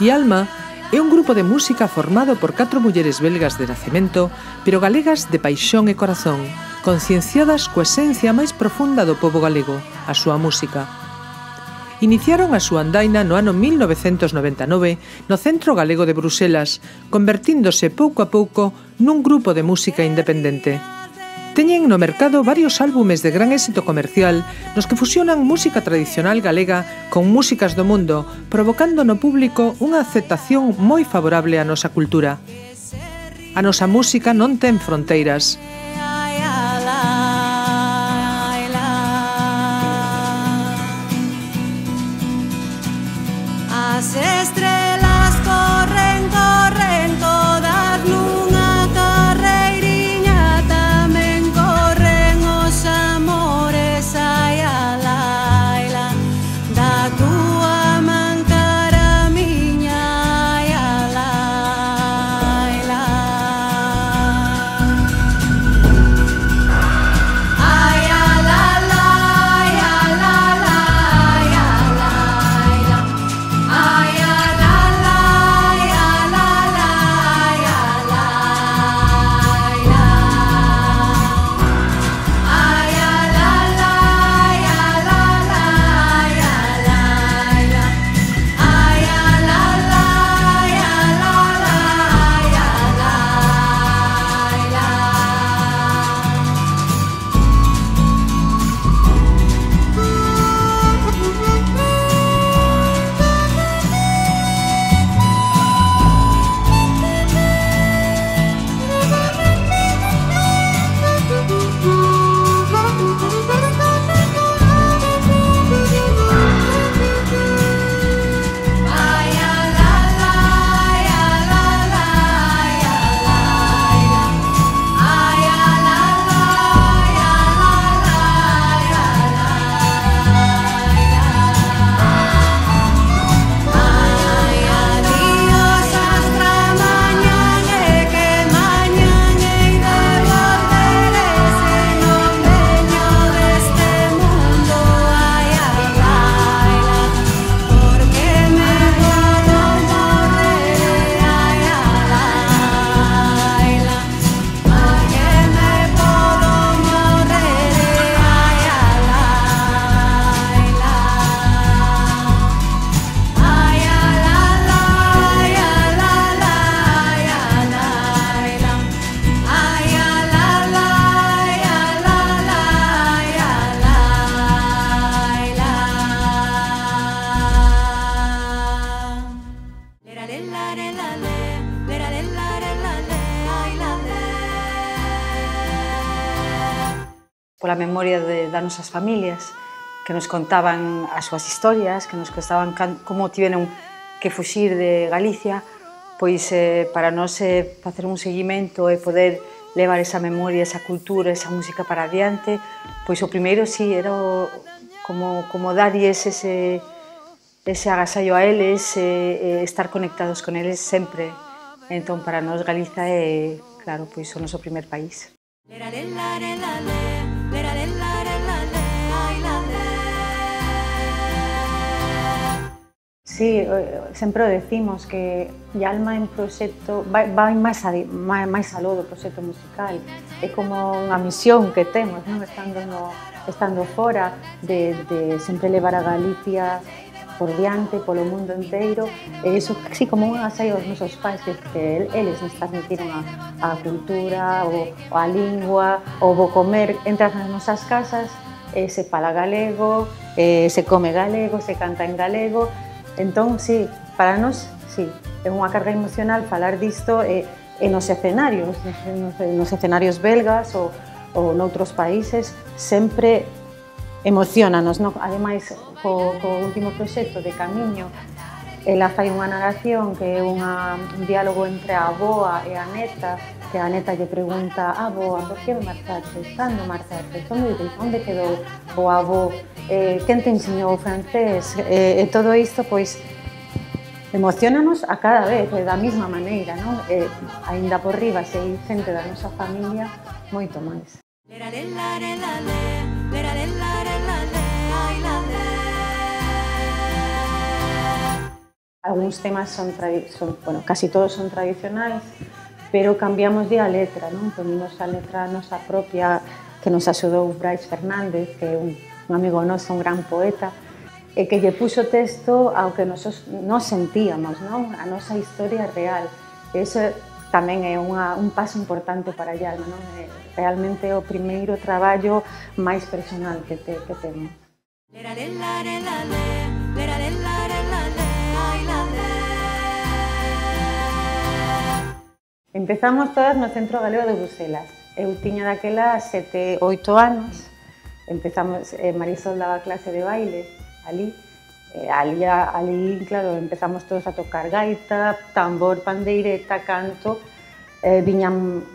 e Alma é un grupo de música formado por catro mulleres belgas de nacemento, pero galegas de paixón e corazón, concienciadas coa esencia máis profunda do povo galego, a súa música. Iniciaron a súa andaina no ano 1999 no Centro Galego de Bruselas, convertíndose pouco a pouco nun grupo de música independente. Teñen no mercado varios álbumes de gran éxito comercial nos que fusionan música tradicional galega con músicas do mundo, provocando no público unha aceptación moi favorable á nosa cultura. A nosa música non ten fronteiras. As estrelas memoria de, das nosas familias, que nos contaban as súas historias, que nos contaban como tiveron que fuxir de Galicia, pois eh, para nós eh, facer un seguimento e poder levar esa memoria, esa cultura, esa música para adiante, pois o primeiro si sí, era o, como, como darlles ese, ese agasallo a eles, e, e estar conectados con eles sempre. Entón, para nós Galiza é, claro, pois o noso primer país. Sí, eh, sempre decimos que Yalma é un proxecto, vai, vai máis, a, máis, máis aló do proxecto musical. É como unha misión que temos, non? estando, no, estando fora, de, de sempre levar a Galicia por diante, polo mundo inteiro e iso así como un asai aos nosos pais que, que eles nos transmitiron a, a cultura, o, a lingua, o bo comer, entras nas nosas casas, e se fala galego, eh, se come galego, se canta en galego, Entón, sí, para nós, sí, é unha carga emocional falar disto eh, e, e nos escenarios, nos, nos escenarios belgas ou, ou noutros países, sempre emocionanos. No? Ademais, co, co último proxecto de Camiño, ela fai unha narración que é unha, un diálogo entre a aboa e a neta, que ah, a neta lle pregunta a boa, por que marchaste? Cando marchaste? Onde, onde quedou o avó? Eh, quen te ensinou francés? Eh, e todo isto, pois, emocionanos a cada vez, da mesma maneira, non? Eh, ainda por riba, se hai xente da nosa familia, moito máis. Lera, lera, lera, lera, lera, lera, Alguns temas son, son bueno, casi todos son tradicionais, pero cambiamos a letra, non? Ponimos a letra nosa propia que nos axudou Brais Fernández, que é un, un amigo noso, un gran poeta, e que lle puxo texto ao que nosos nos sentíamos, non? A nosa historia real. E iso tamén é unha, un paso importante para Yalma, non? É realmente o primeiro traballo máis personal que, te, que temos. Lera, lera, lera, lera, lera, lera. Empezamos todas no Centro Galego de Bruselas. Eu tiña daquela sete, oito anos. Empezamos, eh, Marisol daba clase de baile ali. Eh, ali, ali, claro, empezamos todos a tocar gaita, tambor, pandeireta, canto. Eh, viñan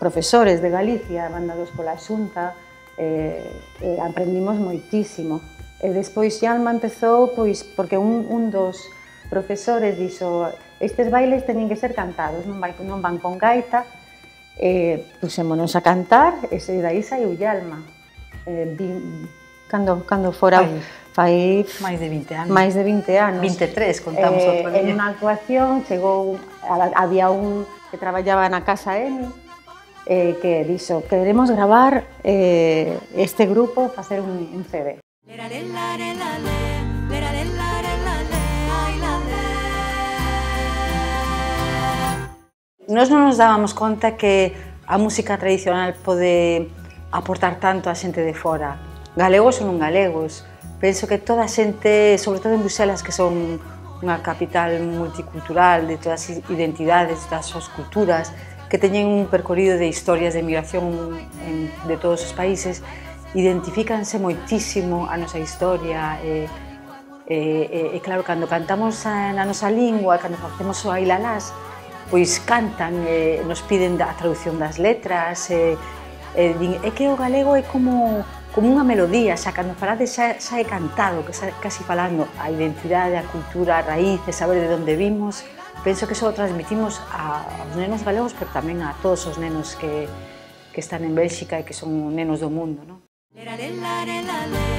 profesores de Galicia, mandados pola xunta, eh, eh, aprendimos moitísimo. E despois Xalma empezou, pois, porque un, un dos profesores dixo estes bailes teñen que ser cantados, non, vai, non van con gaita, e pusémonos a cantar, e se dai saiu Yalma. Eh, vi, cando, cando fora... Fai, fai máis de 20 anos. Máis de 20 anos. 23, contamos eh, outro día. En unha actuación chegou, había un que traballaba na casa Emi, eh, que dixo, queremos gravar eh, este grupo, facer un, un CD. Nós non nos dábamos conta que a música tradicional pode aportar tanto a xente de fora. Galegos ou non galegos. Penso que toda a xente, sobre todo en Bruselas, que son unha capital multicultural de todas as identidades, de todas as culturas, que teñen un percorrido de historias de migración en, de todos os países, identifícanse moitísimo a nosa historia, e, e, e, e claro, cando cantamos na nosa lingua, cando facemos o ailalás, pois cantan, eh, nos piden a traducción das letras, eh, eh, din, é que o galego é como como unha melodía, xa cando falades xa, xa é cantado, xa, casi falando a identidade, a cultura, a raíz, e saber de onde vimos, penso que eso transmitimos a, aos nenos galegos, pero tamén a todos os nenos que, que están en Bélxica e que son nenos do mundo. Non? Lera, lera, lera, lera.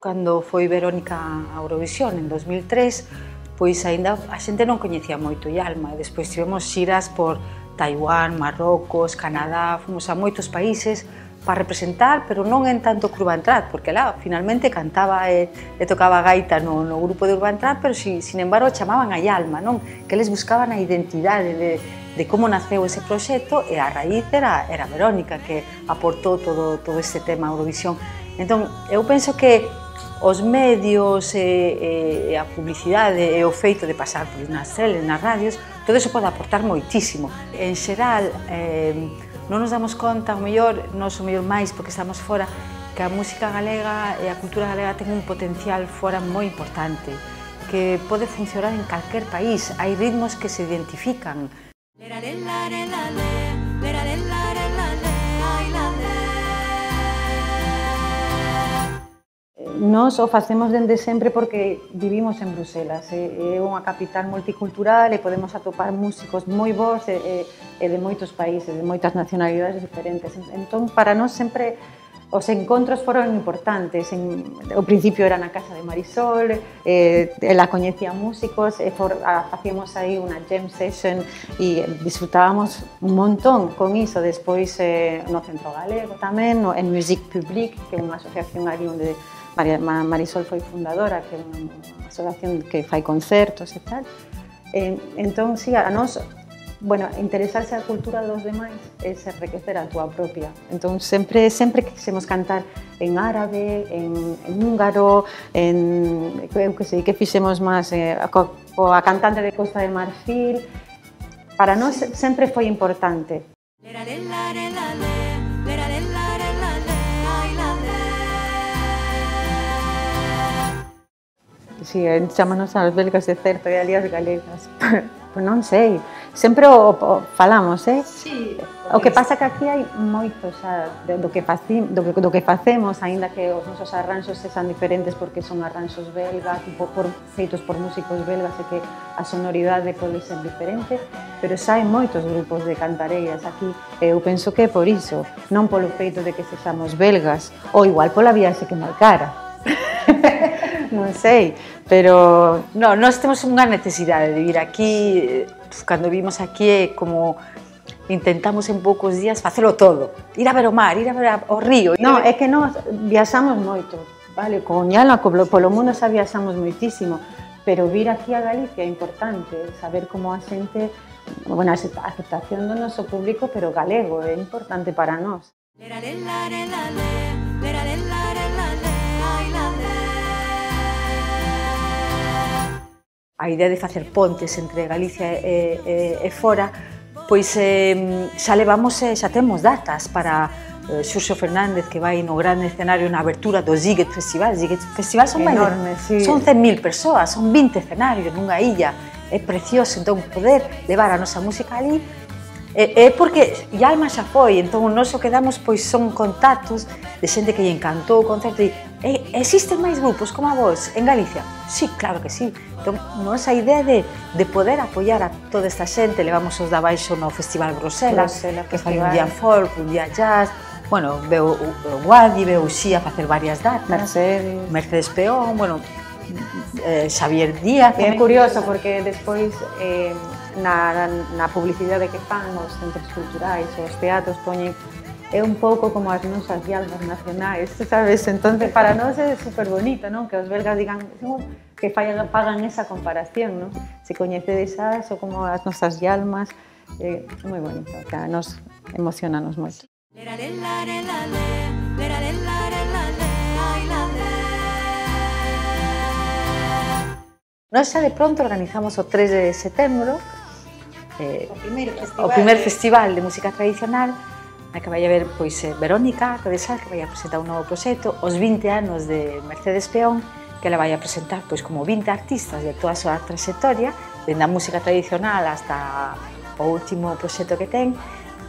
Cando foi Verónica a Eurovisión en 2003, pois aínda a xente non coñecía moito Yalma e despois tivemos xiras por Taiwán, Marrocos, Canadá, fomos a moitos países para representar, pero non en tanto que Urban porque lá finalmente cantaba e, e tocaba gaita no, no grupo de Urban Trad, pero si, sin embargo chamaban a Yalma, non? Que eles buscaban a identidade de, de como naceu ese proxecto e a raíz era, era Verónica que aportou todo, todo este tema a Eurovisión. Entón, eu penso que os medios e, e a publicidade e o feito de pasar por nas teles, nas radios, todo iso pode aportar moitísimo. En xeral, eh, non nos damos conta, o mellor, non o mellor máis, porque estamos fora, que a música galega e a cultura galega ten un potencial fora moi importante, que pode funcionar en calquer país, hai ritmos que se identifican. Lera, lera, lera, lera. Nós o facemos dende sempre porque vivimos en Bruselas. É unha capital multicultural e podemos atopar músicos moi bons e, e de moitos países, de moitas nacionalidades diferentes. Entón, para nós sempre os encontros foron importantes. En, o principio era na casa de Marisol, eh, ela coñecía músicos, e for, a, facíamos aí unha jam session e disfrutábamos un montón con iso. Despois eh, no Centro Galego tamén, no, en Music Public, que é unha asociación ali onde María, Marisol foi fundadora, que é unha asociación que fai concertos e tal. Eh, e, entón, sí, a nós, bueno, interesarse a cultura dos demais é se enriquecer a túa propia. Entón, sempre sempre quisemos cantar en árabe, en, en húngaro, en, eu que sei, que fixemos máis eh, co, coa cantante de Costa de Marfil. Para nós sempre foi importante. Lera, lera, lera, lera. si eh, chámanos as belgas de certo e ali as galegas, pois non sei, sempre o, o falamos, eh? Sí, o que pasa que aquí hai moito, xa, do que facim, do que, do que facemos, aínda que os nosos arranxos sexan diferentes porque son arranxos belgas, tipo por feitos por músicos belgas e que a sonoridade pode ser diferente, pero xa hai moitos grupos de cantareiras aquí, e eu penso que é por iso, non polo feito de que sexamos belgas, ou igual pola viaxe que marcara. cara. non sei, Pero no, nós temos unha necesidade de vir aquí, cando vimos aquí é como intentamos en poucos días facelo todo, ir a ver o mar, ir a ver o río. No, ver... é que nós viaxamos moito, vale, con Ñala, polo mundo xa viaxamos moitísimo, pero vir aquí a Galicia é importante, saber como a xente, bueno, a aceptación do noso público, pero galego, é importante para nós. Lera, lera, lera, lera, lera, lera, lera, lera, lera, lera, lera, a idea de facer pontes entre Galicia e, e, e fora, pois eh, xa levamos, eh, xa temos datas para eh, Xurxo Fernández que vai no gran escenario na abertura do Ziget Festival. Ziget Festival son enorme, sí. son 100.000 persoas, son 20 escenarios nunha illa, é precioso, entón poder levar a nosa música ali É, é porque Yalma xa foi, entón o noso que damos pois son contactos de xente que lle encantou o concerto e e, existen máis grupos como a vos en Galicia? Sí, claro que sí. Entón, nosa idea de, de poder apoiar a toda esta xente, levamos os da baixo no Festival Brosela, Brosela que fai un día folk, un día jazz, bueno, veo o Guadi, veo o Xía facer varias datas, Mercedes, Mercedes Peón, bueno, eh, Xavier Díaz. É curioso porque despois eh, na, na publicidade que fan os centros culturais, os teatros poñen é un pouco como as nosas dialgas nacionais, sabes? Entón, para nós é super bonito, non? Que os belgas digan que fallan, pagan esa comparación, non? Se coñecedes as ou como as nosas dialmas, é moi bonito, o sea, nos emocionanos moito. Nós xa de pronto organizamos o 3 de setembro eh, o primeiro festival, o primer festival de música tradicional na que vai haber pois eh, Verónica Cabezal que vai a presentar un novo proxecto, os 20 anos de Mercedes Peón que la vai a presentar pois como 20 artistas de toda a súa trayectoria, dende a música tradicional hasta o último proxecto que ten,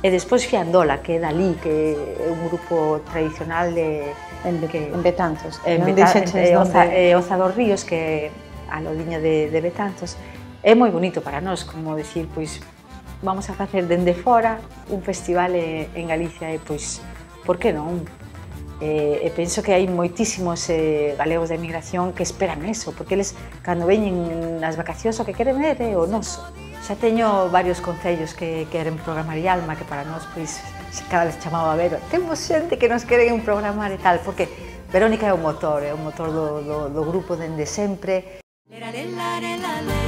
e despois Fiandola, que é dali, que é un grupo tradicional de... En, que, en Betanzos, en non Beta, dixeches en, eh, onde... Eh, Oza dos Ríos, que a lodiño de, de Betanzos, é moi bonito para nós, como decir, pois vamos a facer dende fora un festival en Galicia e pois por que non? Eh, e penso que hai moitísimos eh, galegos de emigración que esperan eso, porque eles cando veñen nas vacacións o que queren ver é eh, o noso. Xa teño varios concellos que queren programar Alma, que para nós pois cada vez chamaba a ver, temos xente que nos queren programar e tal, porque Verónica é o motor, é o motor do, do, do grupo dende sempre. Lera, lera, lera, lera.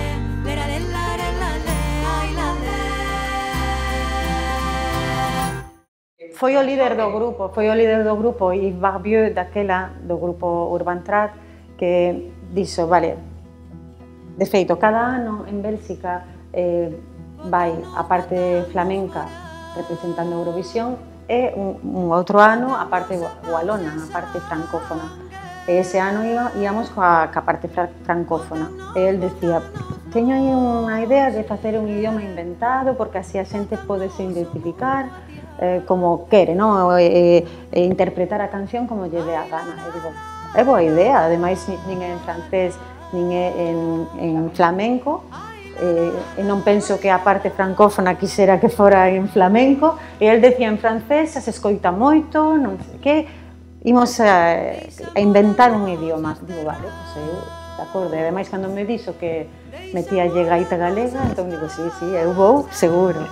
Foi o líder do grupo, foi o líder do grupo Yves Barbieux daquela do grupo Urban Trad que dixo, vale, de feito, cada ano en Bélxica eh, vai a parte flamenca representando Eurovisión e un, un outro ano a parte walona, a parte francófona. Ese ano iba, íamos coa, coa parte francófona. El decía, teño aí unha idea de facer un idioma inventado porque así a xente pode se identificar eh, como quere, non? E, e, e interpretar a canción como lle dé a gana. E digo, é boa idea, ademais nin é en francés, nin é en, en flamenco, eh, e non penso que a parte francófona quixera que fora en flamenco, e el decía en francés, se escoita moito, non sei que, imos a, a inventar un idioma. Digo, vale, pois eu, de acordo, e ademais cando me dixo que metía lle gaita galega, entón digo, sí, sí, eu vou, seguro.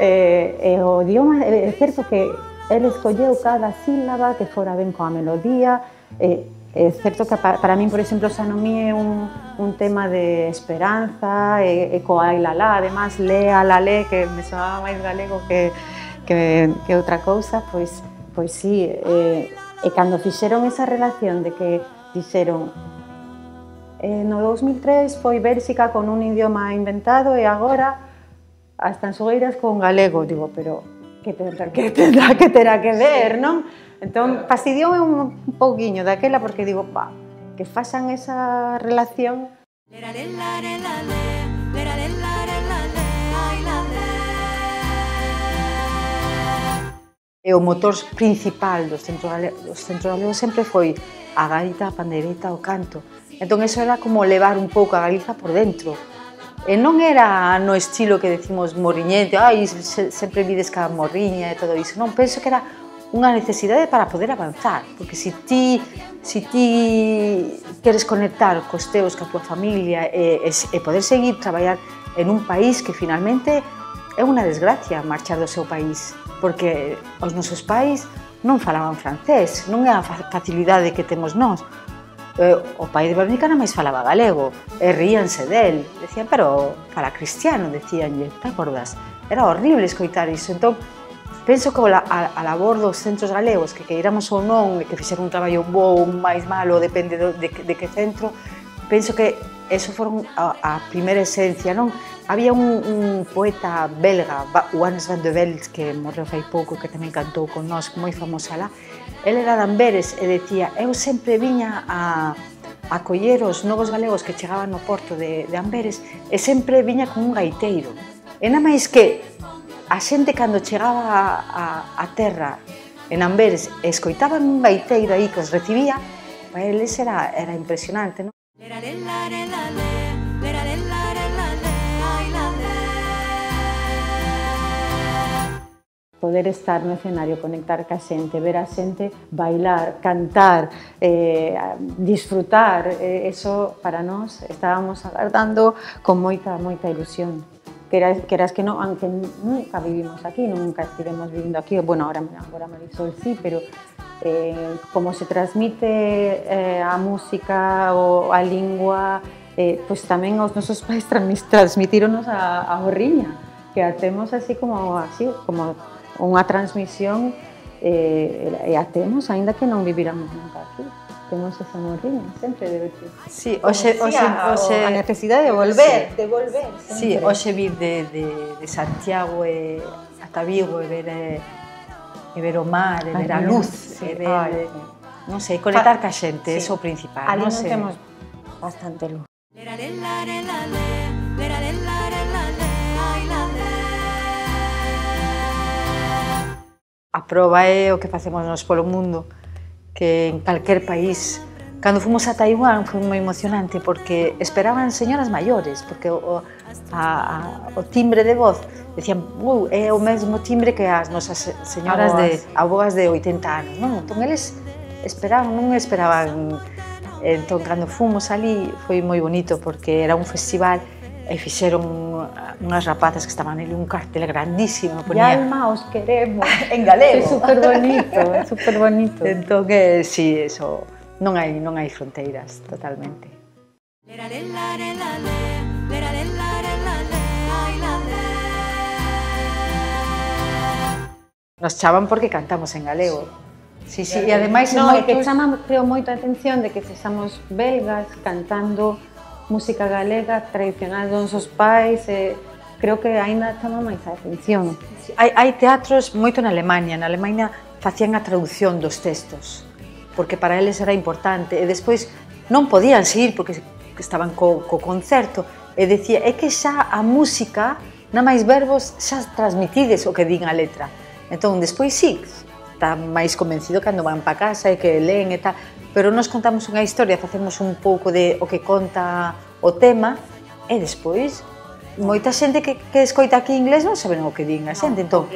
E, e o idioma, é certo que el escolleu cada sílaba que fora ben coa melodía, e, é certo que pa- para min, por exemplo, mi é un, un tema de esperanza, e, e coa ilalá, además, lea la le, que me soaba máis galego que, que, que outra cousa, pois, pois sí, e, e cando fixeron esa relación de que dixeron eh, no 2003 foi Bélxica con un idioma inventado e agora as tansogueiras con galego, digo, pero que tendrá que, tendrá que terá que ver, non? Entón, fastidioume un pouquiño daquela porque digo, pa, que faxan esa relación lera, lera, lera, lera, E o motor principal do centro galego, do centro galego sempre foi a gaita, a pandereta, o canto. Entón, eso era como levar un pouco a Galiza por dentro. E non era no estilo que decimos morriñente, ai, sempre vides cada morriña e todo iso. Non, penso que era unha necesidade para poder avanzar, porque se ti, se si ti queres conectar cos teus, ca tua familia e, e, e poder seguir traballar en un país que finalmente é unha desgracia marchar do seu país porque os nosos pais non falaban francés, non é a facilidade que temos nós. Eh, o pai de Verónica non máis falaba galego, e ríanse del, decían, pero para cristiano, decíanlle, te acordas? Era horrible escoitar iso, entón, penso que a, a labor dos centros galegos, que queiramos ou non, que fixeron un traballo bo ou máis malo, depende do, de, de que centro, penso que eso foron a, a primeira esencia, non? Había un, un poeta belga, Wannes van de Velde, que morreu fai pouco, que tamén cantou con nós, moi famosa lá. El era de Amberes e decía, eu sempre viña a, a coller os novos galegos que chegaban no porto de, de Amberes e sempre viña con un gaiteiro. E nada máis que a xente cando chegaba a, a, a terra en Amberes e escoitaban un gaiteiro aí que os recibía, para eles era, era impresionante, non? Poder estar no escenario, conectar ca xente, ver a xente bailar, cantar, eh, disfrutar, eh, eso para nós estábamos agardando con moita, moita ilusión. Queras, queras que non, aunque nunca vivimos aquí, nunca estivemos vivindo aquí, bueno, ahora, agora Marisol sí, pero eh, como se transmite eh, a música ou a lingua, eh, pois tamén os nosos pais transmitironos a, a horriña, que a temos así como así, como unha transmisión eh, e a temos, aínda que non viviramos nunca aquí. Temos esa morriña, sempre debe ser. Sí, oxe, oxe, oxe, a necesidade de volver, sí. de volver. Sempre. Sí, oxe vir de, de, de Santiago e ata Vigo e ver, e, ver o mar, e ver a luz, sí. e ver, Ay, non sei, conectar ca xente, sí. eso o principal. Ali non, non temos bastante luz. A proba é o que facemos nos polo mundo, que en calquer país. Cando fomos a Taiwán foi moi emocionante porque esperaban señoras maiores, porque o, a, a, o timbre de voz decían, uh, é o mesmo timbre que as nosas señoras de abogas de 80 anos, non? Entón eles esperaban, non esperaban. Entón cando fomos ali foi moi bonito porque era un festival e fixeron unhas rapazas que estaban ali un cartel grandísimo ponía Alma os queremos en galego. É super bonito, é super bonito. Entón que si sí, eso non hai non hai fronteiras totalmente. Nos chaman porque cantamos en galego. Sí, sí, e ademais no, é moi que chama, creo moito a atención de que sexamos belgas cantando música galega tradicional dos nosos pais e eh, creo que aínda chama máis a atención. Hai, hai teatros moito na Alemanha, na Alemanha facían a traducción dos textos, porque para eles era importante, e despois non podían seguir porque estaban co, co concerto, e decía, é que xa a música, na máis verbos, xa transmitides o que din a letra. Entón, despois sí, está máis convencido cando van para casa e que leen e tal, pero nos contamos unha historia, facemos un pouco de o que conta o tema e despois moita xente que, que escoita aquí inglés non saben o que din a xente, entón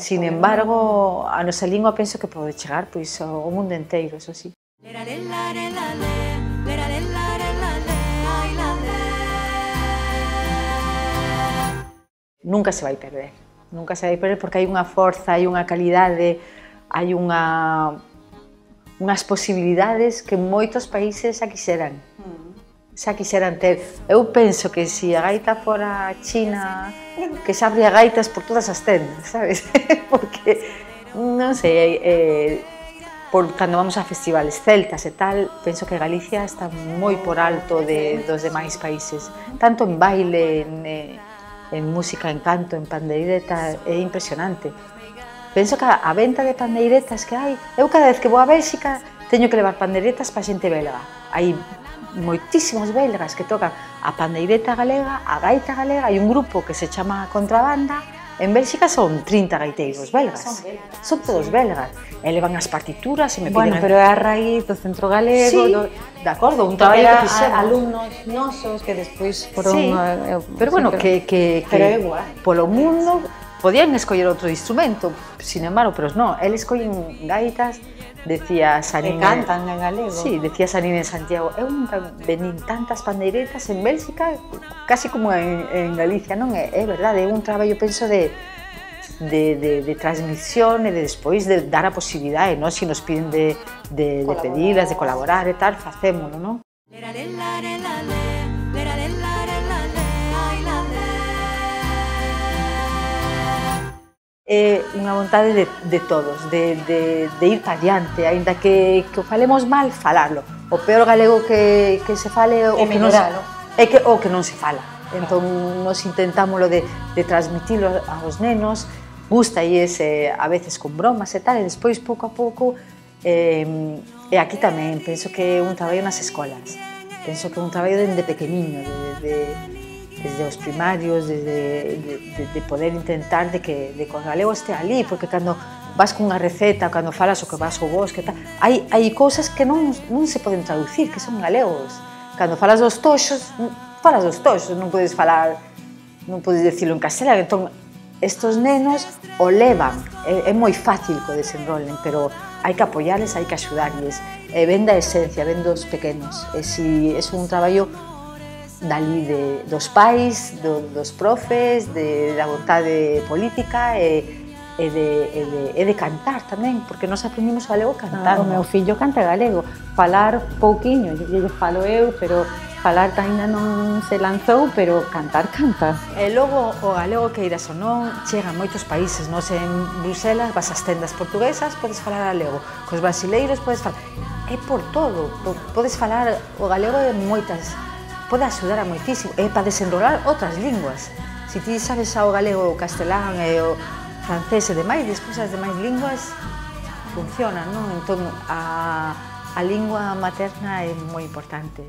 Sin embargo, a nosa lingua penso que pode chegar pois ao mundo enteiro, eso sí. Nunca se vai perder, nunca se vai perder porque hai unha forza, hai unha calidade, hai unha unhas posibilidades que moitos países xa quiseran. Xa quiseran ter. Eu penso que se a gaita fora a China, que xa habría gaitas por todas as tendas, sabes? Porque, non sei, eh, eh, por cando vamos a festivales celtas e tal, penso que Galicia está moi por alto de, dos demais países, tanto en baile, en, eh, en música, en canto, en pandeireta, é impresionante. Penso que a venta de pandeiretas que hai, eu cada vez que vou a Bélxica teño que levar pandeiretas para xente belga. Hai moitísimos belgas que tocan a pandeireta galega, a gaita galega, hai un grupo que se chama Contrabanda, En Bélxica son 30 gaiteiros belgas. Son, belgas. son todos sí. belgas. Elevan as partituras e me piden... Bueno, pero é a raíz do centro galego... Sí, do... de acordo, un traballo que fixemos. alumnos nosos que despois foron... Sí, eh, pero bueno, que, que, que, pero é igual. polo mundo Podían escoller outro instrumento, sin embargo, pero non, eles escollen gaitas, decía Sanine... Cantan en galego. Sí, decía Sanine Santiago, eu nunca venín tantas pandeiretas en Bélxica, casi como en, en Galicia, non é? É verdade, é un traballo, penso, de, de, de, de transmisión e de despois de dar a posibilidade, non? Se si nos piden de, de, de pedidas, de colaborar e tal, facémolo, non? Lera, lera, lera, lera. é unha vontade de, de todos, de, de, de ir para diante, aínda que, que o falemos mal, falalo. O peor galego que, que se fale o que non se, é que, o que non se fala. Entón, nos intentámoslo de, de transmitilo aos nenos, gusta e ese, a veces con bromas e tal, e despois, pouco a pouco, eh, e aquí tamén, penso que é un traballo nas escolas, penso que é un traballo dende pequeniño, de, de, desde os primarios, desde de, de poder intentar de que, de que o galego este ali, porque cando vas cunha receta, cando falas o que vas ao bosque, tal, hai, hai cousas que non, non se poden traducir, que son galegos. Cando falas dos toxos, falas dos toxos, non podes falar, non podes dicilo en castelán, entón estos nenos o levan, é, é moi fácil que o desenrolen, pero hai que apoiarles, hai que axudarles, e ven da esencia, ven dos pequenos, e si é un traballo dali de, dos pais, do, dos profes, de, da vontade política e, e, de, e, de, e de cantar tamén, porque nós aprendimos galego cantando. Ah, o meu fillo canta galego, falar pouquiño, yo, lle falo eu, pero falar ainda non se lanzou, pero cantar canta. E logo o galego que iras ou non chega a moitos países, non en Bruselas vas ás tendas portuguesas, podes falar galego, cos brasileiros podes falar, é por todo, podes falar o galego en moitas pode axudar a moitísimo, é para desenrolar outras linguas. Se ti sabes xa o galego, o castelán e o francés e demais, despois as demais linguas funcionan, non? Entón, a, a lingua materna é moi importante.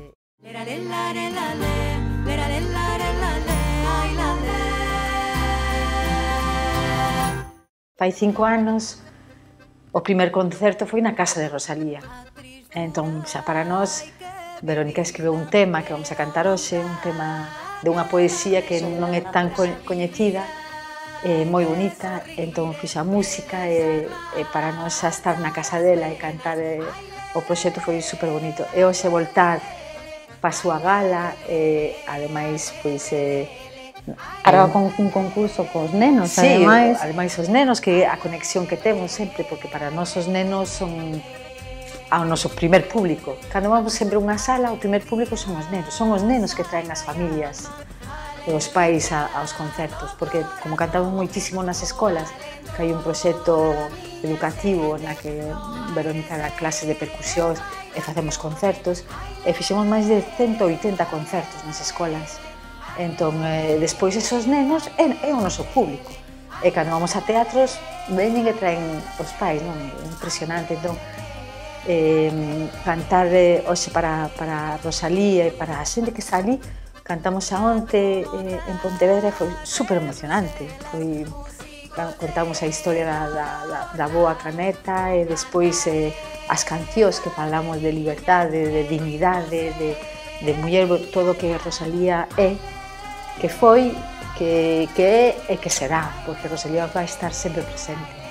Fai cinco anos, o primer concerto foi na casa de Rosalía. Entón, xa para nós, Verónica escribeu un tema que vamos a cantar hoxe, un tema de unha poesía que non é tan coñecida, é moi bonita, entón fixa música e, e para nós xa estar na casa dela e cantar e, o proxecto foi super bonito. E hoxe voltar pa súa gala e ademais pois eh, Ahora eh, con un concurso cos nenos, sí, ademais. ademais os nenos, que a conexión que temos sempre, porque para nós os nenos son ao noso primer público. Cando vamos sempre a unha sala, o primer público son os nenos, son os nenos que traen as familias e os pais a, aos concertos, porque como cantamos moitísimo nas escolas, que hai un proxecto educativo na que Verónica dá clase de percusión e facemos concertos, e fixemos máis de 180 concertos nas escolas. Entón, eh, despois esos nenos é, é o noso público. E cando vamos a teatros, veñen e traen os pais, non? É impresionante. Entón, eh, cantar eh, hoxe para, para Rosalía e para a xente que está ali, cantamos a onte eh, en Pontevedra e foi super emocionante. Foi, contamos a historia da, da, da, da boa caneta e despois eh, as cancións que falamos de liberdade, de dignidade, de, de muller, todo o que Rosalía é, que foi, que, que é e que será, porque Rosalía vai estar sempre presente.